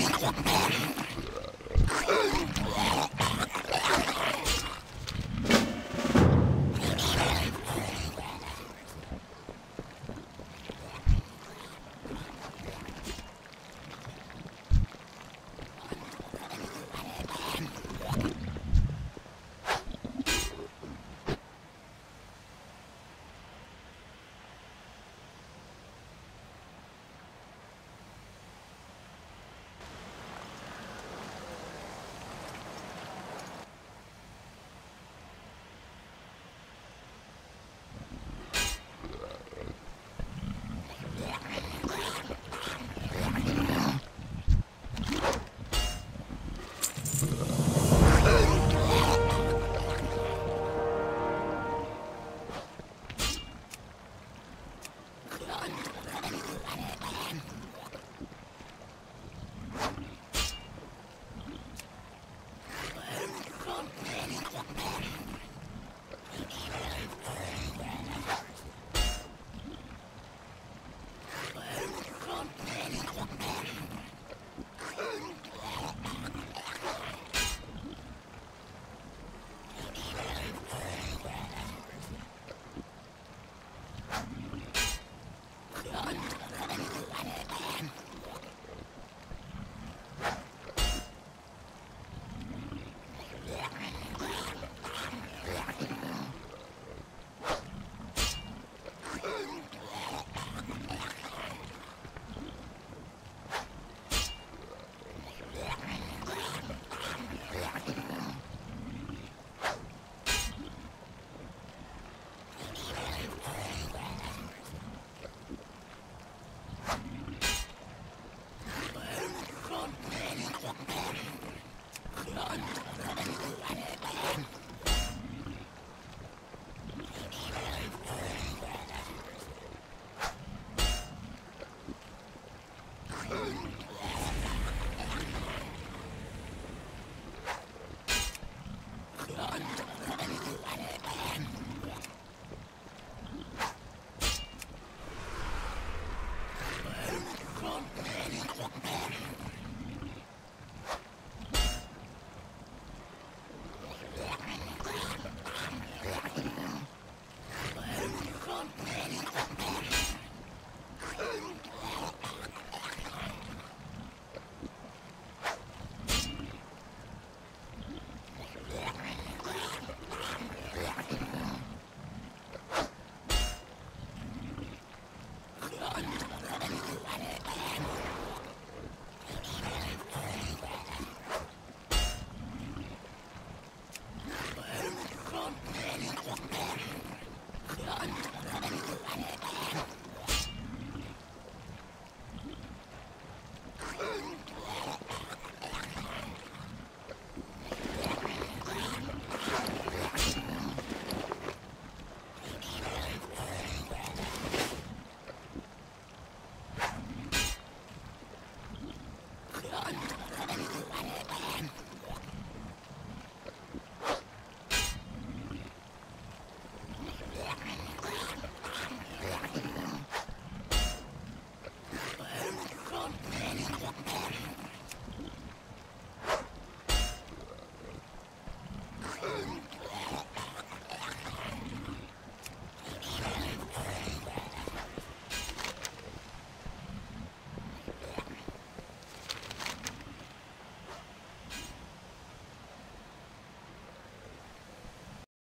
Oh, my God. Yeah.